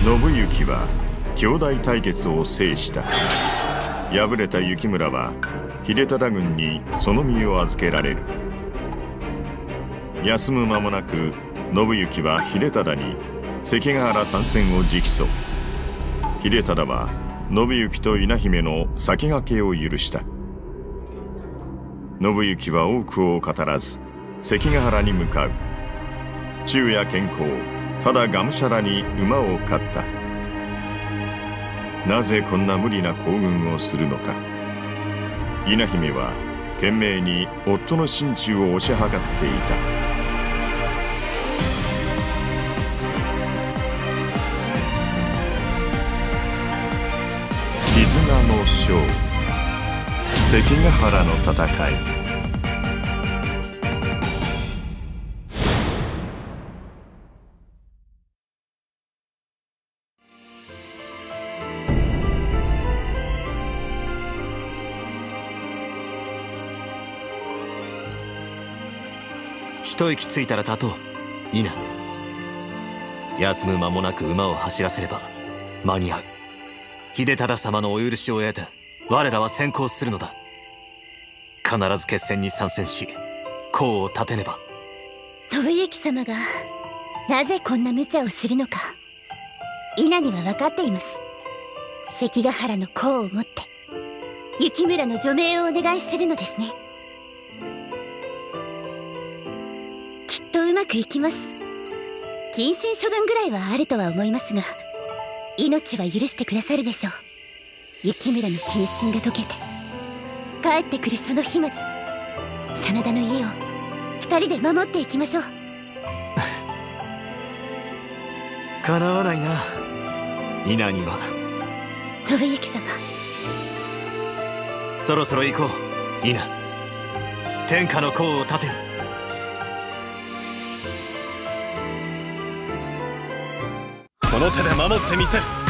信行は兄弟対決を制した。敗れた幸村は秀忠軍にその身を預けられる。休む間もなく信行は秀忠に関ヶ原参戦を直訴。秀忠は信行と稲姫の先駆けを許した。信行は多くを語らず関ヶ原に向かう。昼夜健康ただがむしゃらに馬を飼った。なぜこんな無理な行軍をするのか。稲姫は懸命に夫の心中を推し量っていた。絆の章関ヶ原の戦い。一息ついたら立とう。いいな。休む間もなく馬を走らせれば間に合う。秀忠様のお許しを得て我らは先行するのだ。必ず決戦に参戦し功を立てねば。信行様がなぜこんな無茶をするのか稲には分かっています。関ヶ原の功をもって雪村の除名をお願いするのですね。まくいきます。謹慎処分ぐらいはあるとは思いますが命は許してくださるでしょう。雪村の謹慎が解けて帰ってくるその日まで真田の家を二人で守っていきましょう。かなわないな。稲には信行様。そろそろ行こう稲。天下の功を立てこの手で守ってみせる。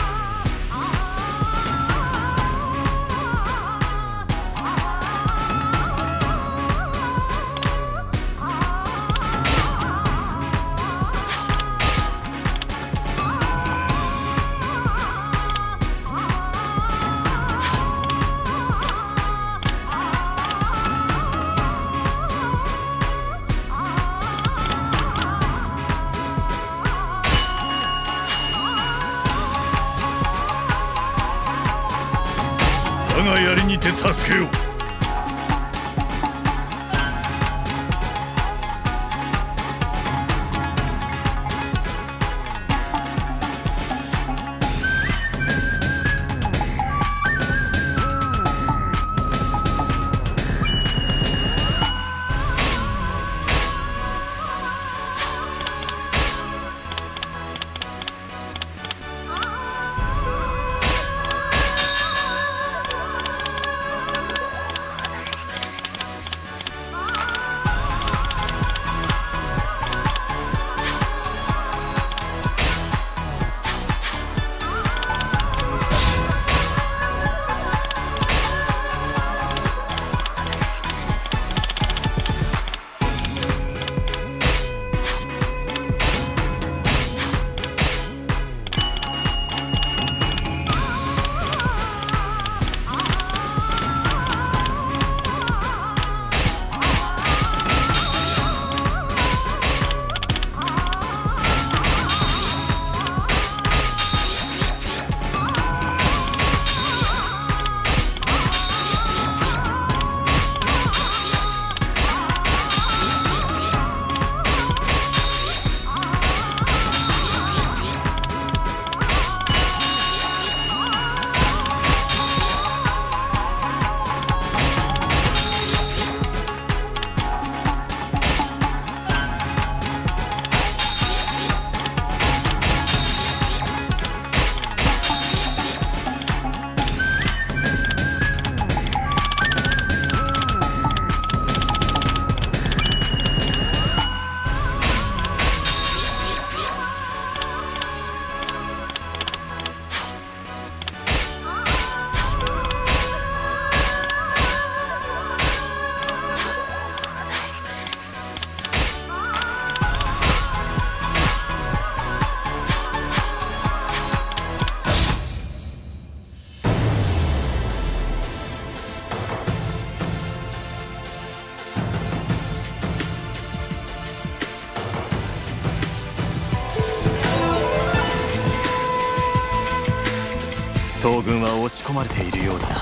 込まれているようだな。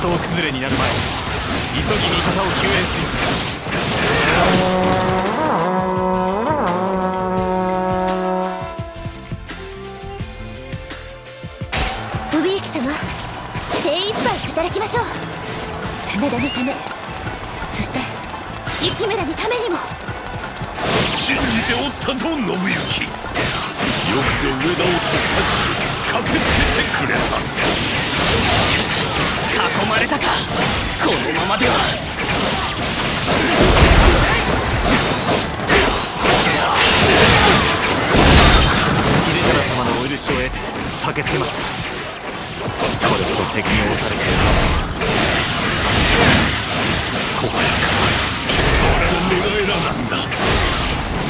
総崩れになる前に急ぎ味方を救援する。信行様精一杯働きましょう。真田のため。そして雪村のためにも。信じておったぞ信行。よくぞ上田を突破し駆けつけてくれた囲まれたかこのままでは秀忠様のお許しを得て駆けつけましたこれほど敵に押されてい。るのは小早俺の寝返らなんだ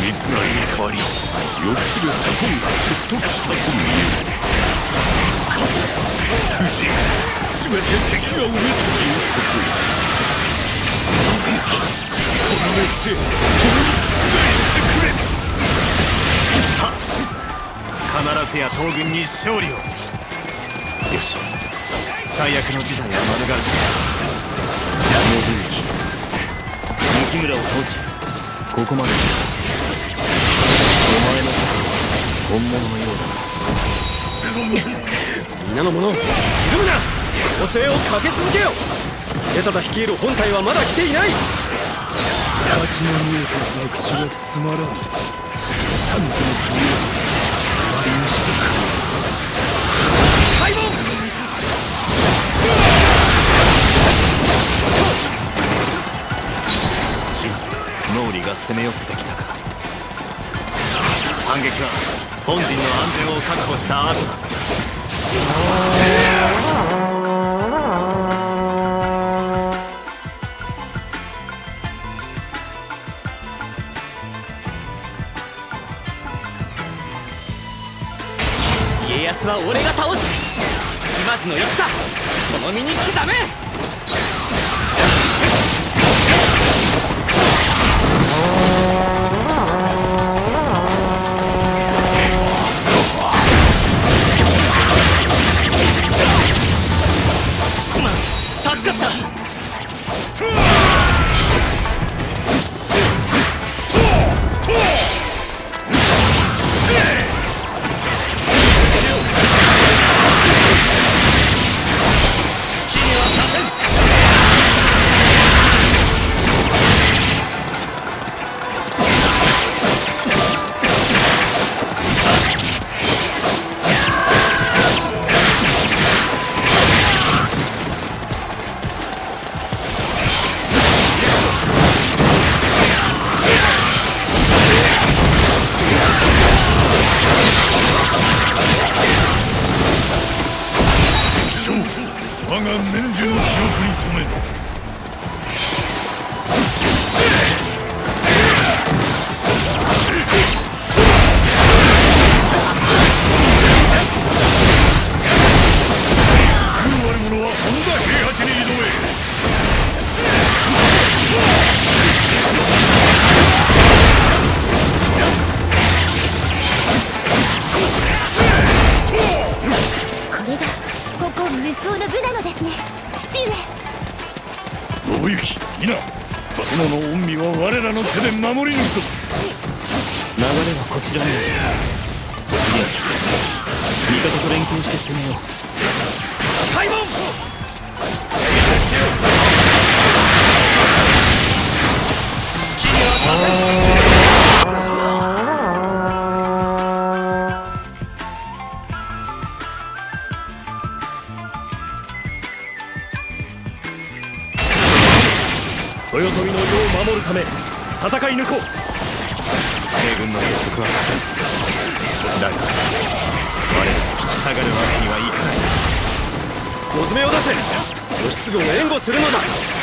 三成に代わり義経左近が説得したとて敵が上ということよこの熱で共に覆し。てくれ必ずや東軍に勝利をよし最悪の事態は免れた信行雪村を通しここまで来たお前の本物のようだな皆の者ひるむな補正をかけ続けよ。出ただ率いる本隊はまだ来ていない。勝ちの見えた博打はつまらん民の国を終わりにしてくれ開門。島津脳裏が攻め寄せてきたか。反撃は本陣の安全を確保した後だ。スは俺が倒す。島津の戦。その身に刻め。流れはこちらに。秀明味方と連携して攻めよう。開門豊臣の世を守るため戦い抜こうはだが我らが引き下がるわけにはいかない。小詰めを出せ。義経を援護するのだ。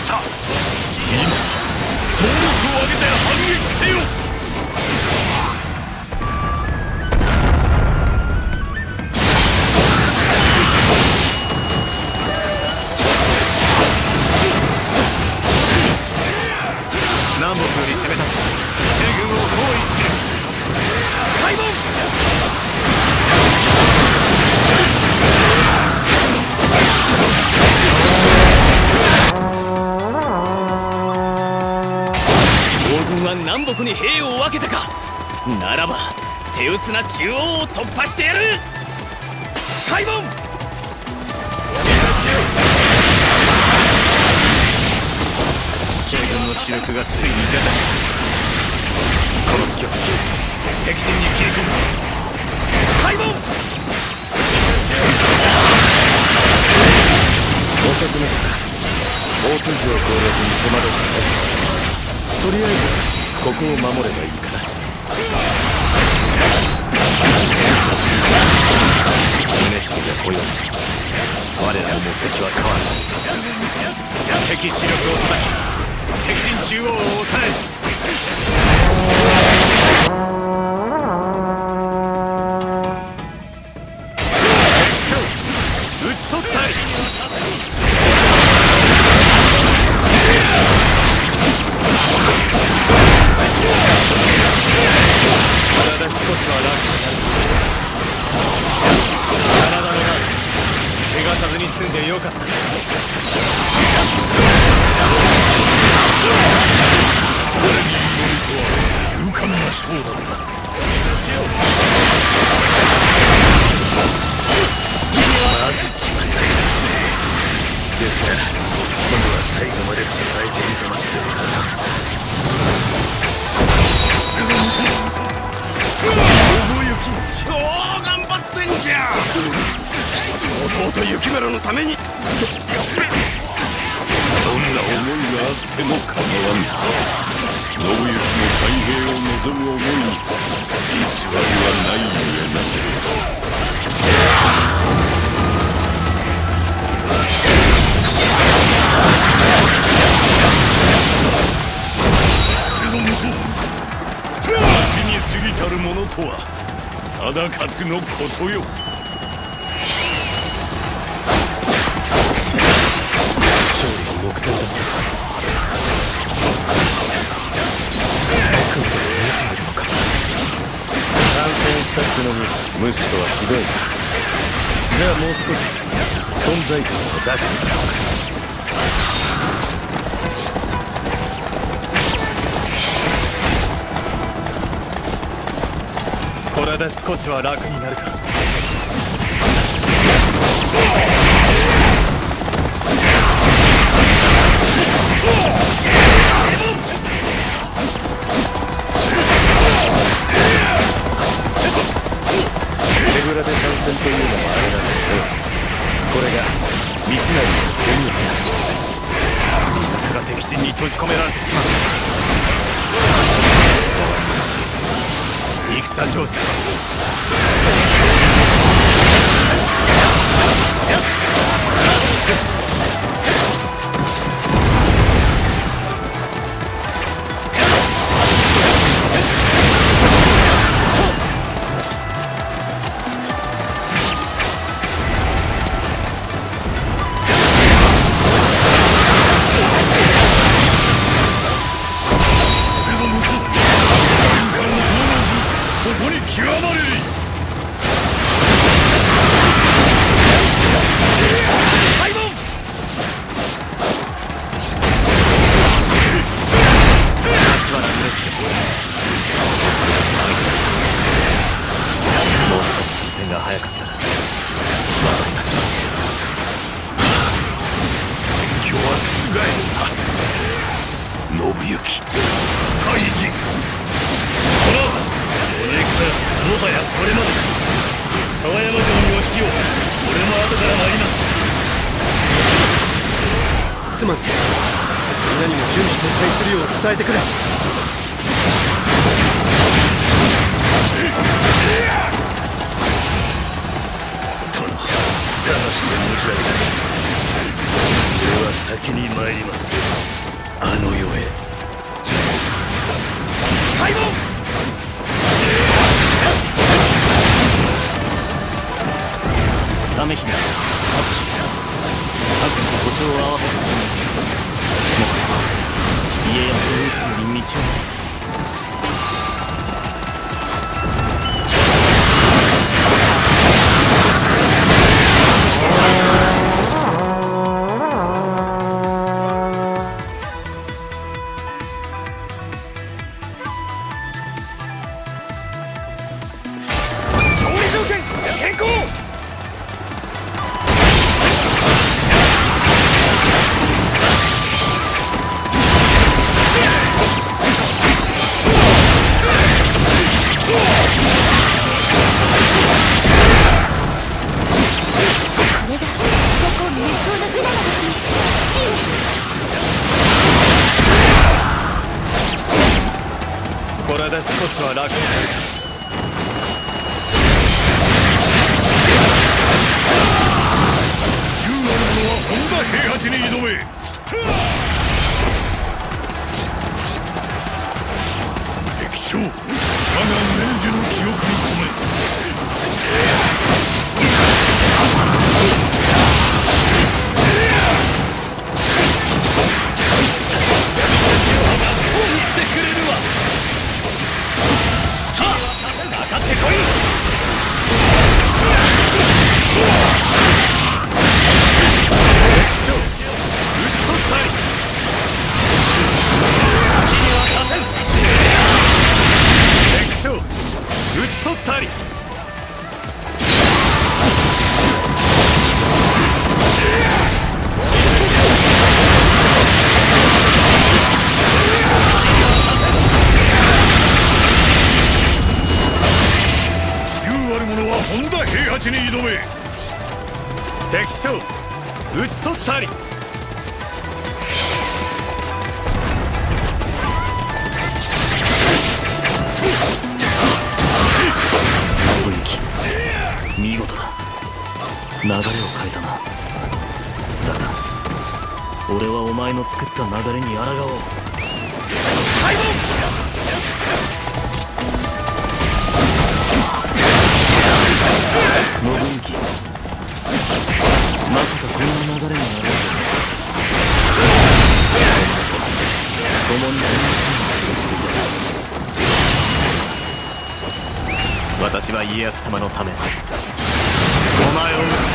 した。今総力を挙げて反撃せよ。手薄な中央を突破してやる。開門西軍の主力がついに出た。この隙を突き敵陣に切り込む。開門遅くなった大津城攻略に戸惑ったとりあえずここを守ればいいかな宗式が来よう我らの目的は変わらない敵視力を叩き敵陣中央を抑える。済んでよかった望む思いに偽りはないゆえな足に過ぎたるものとはただ勝つのことよ勝利は目前だった参たってのに無視とはひどい。じゃあもう少し存在感を出して。みようかこれで少しは楽になるか。で参戦というのもあれだけどこれが三成の権力だ味方が敵陣に。閉じ込められてしまった戦上手ますすまん皆にも順次撤退するよう伝えてくれ。殿だまして申し訳ない。俺は先に参ります。あの世へ。開門為姫敦氏策に歩調を合わせて進むもはや家康を討つより道はない。the lead. は家康様のため。お前を撃つ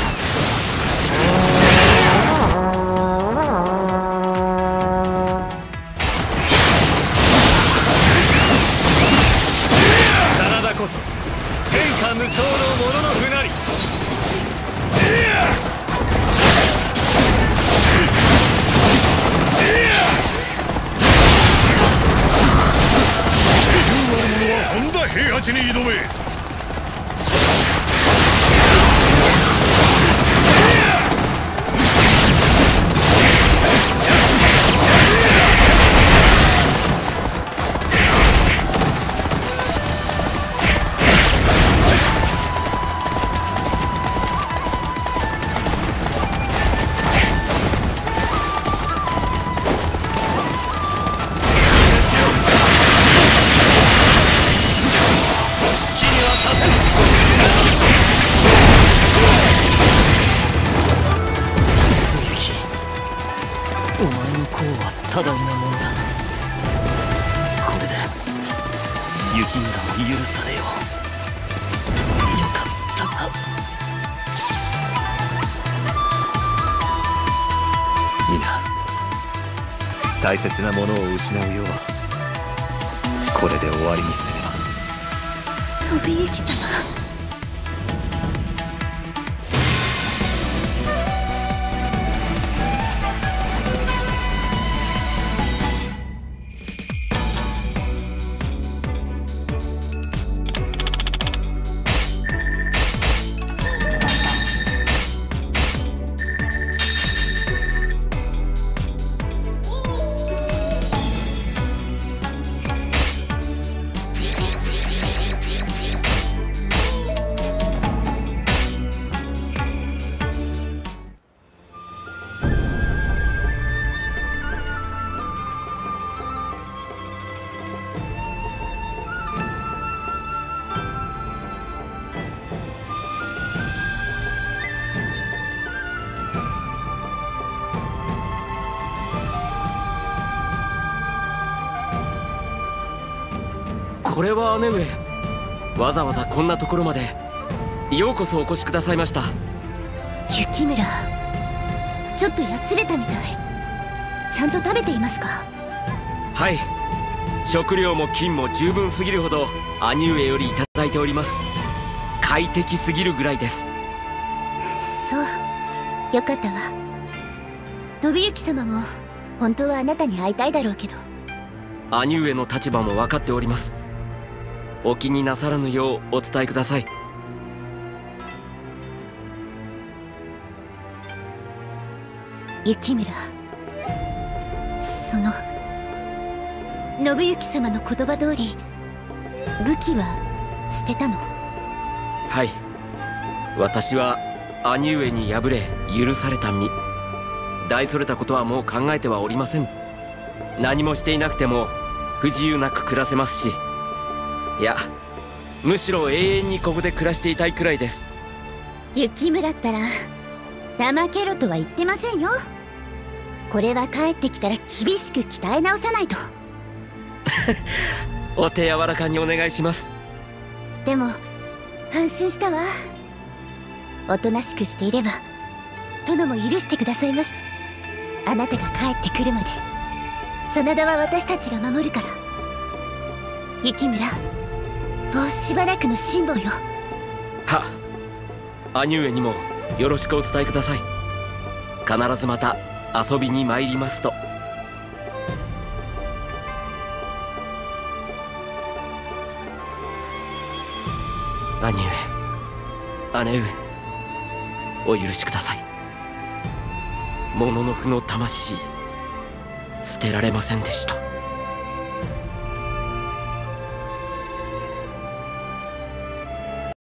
大切なものを失うようこれで終わりにすれば。信行様。これは姉上わざわざこんなところまでようこそお越しくださいました。雪村ちょっとやつれたみたい。ちゃんと食べていますか？はい。食料も金も十分すぎるほど兄上よりいただいております。快適すぎるぐらいです。そう。よかったわ。信行様も本当はあなたに会いたいだろうけど。兄上の立場も分かっておりますお気になさらぬようお伝えください。雪村その信行様の言葉通り武器は捨てたの？はい。私は兄上に敗れ許された身。大それたことはもう考えてはおりません。何もしていなくても不自由なく暮らせますしいやむしろ永遠にここで暮らしていたいくらいです。雪村ったら怠けろとは言ってませんよ。これは帰ってきたら厳しく鍛え直さないと。お手柔らかにお願いします。でも安心したわ。おとなしくしていれば殿も許してくださいます。あなたが帰ってくるまで。真田は私たちが守るから。雪村もうしばらくの辛抱よ。は兄上にもよろしくお伝えください。必ずまた遊びに参りますと。兄上姉上お許しください。もののふの魂捨てられませんでした。